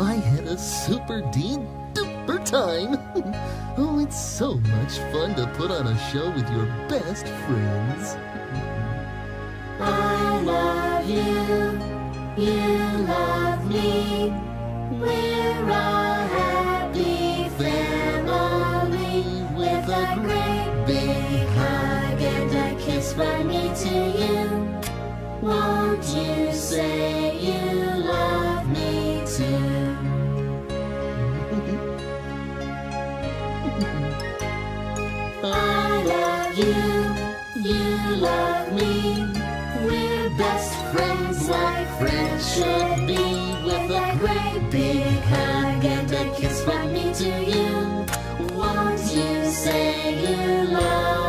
I had a super dean duper time. oh, it's so much fun to put on a show with your best friends. I love you, you love me. We're a happy family with a great big hug and a kiss from me to you. Won't you I love you, you love me. We're best friends like friends should be. With a great big hug and a kiss from me to you. Won't you say you love